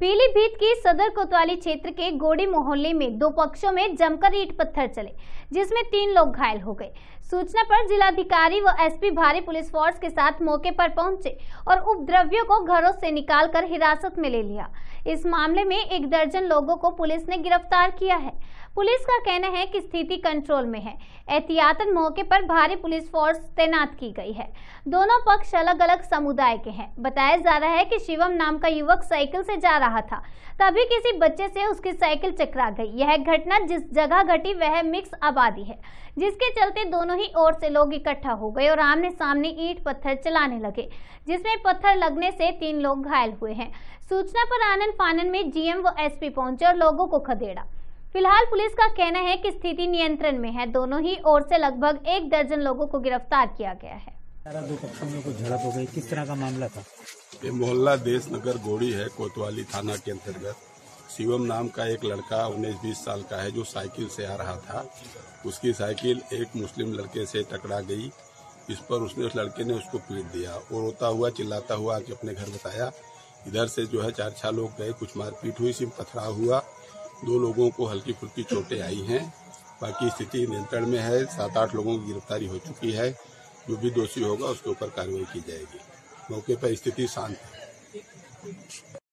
पीलीभीत की सदर कोतवाली क्षेत्र के गोड़ी मोहल्ले में दो पक्षों में जमकर ईट पत्थर चले, जिसमें तीन लोग घायल हो गए। सूचना पर जिलाधिकारी व एसपी भारी पुलिस फोर्स के साथ मौके पर पहुँचे और उपद्रवियों को घरों से निकालकर हिरासत में ले लिया। इस मामले में एक दर्जन लोगों को पुलिस ने गिरफ़्तार किया है। पुलिस का कहना है कि स्थिति कंट्रोल में है। एहतियातन मौके पर भारी पुलिस फोर्स तैनात की गई है। दोनों पक्ष अलग अलग समुदाय के हैं। बताया जा रहा है कि शिवम नाम का युवक साइकिल से जा रहा था। तभी किसी बच्चे से उसकी साइकिल चकरा गई। यह घटना जिस जगह घटी, वह मिक्स आबादी है, जिसके चलते दोनों ही ओर से लोग इकट्ठा हो गए और आमने सामने ईट पत्थर चलाने लगे, जिसमें पत्थर लगने से तीन लोग घायल हुए हैं। सूचना पर आनंद फानन में जीएम व एसपी पहुँचे और लोगों को खदेड़ा। फ़िलहाल पुलिस का कहना है कि स्थिति नियंत्रण में है। दोनों ही ओर से लगभग एक दर्जन लोगों को गिरफ़्तार किया गया है। दो पक्षों में कुछ झड़प हो गई। किस तरह का मामला था? ये मोहल्ला देश नगर गोड़ी है कोतवाली थाना के अंतर्गत। शिवम नाम का एक लड़का उन्नीस बीस साल का है जो साइकिल से आ रहा था। उसकी साइकिल एक मुस्लिम लड़के से टकरा गई। इस पर उसने उस लड़के ने उसको पीट दिया और रोता हुआ चिल्लाता हुआ आके अपने घर बताया इधर से जो है चार छह लोग गए, कुछ मारपीट हुई, सिर्फ़ पथराव हुआ। दो लोगों को हल्की फुल्की चोटें आई हैं। बाकी स्थिति नियंत्रण में है। सात आठ लोगों की गिरफ्तारी हो चुकी है। जो भी दोषी होगा उसके ऊपर कार्रवाई की जाएगी। मौके पर स्थिति शांत है।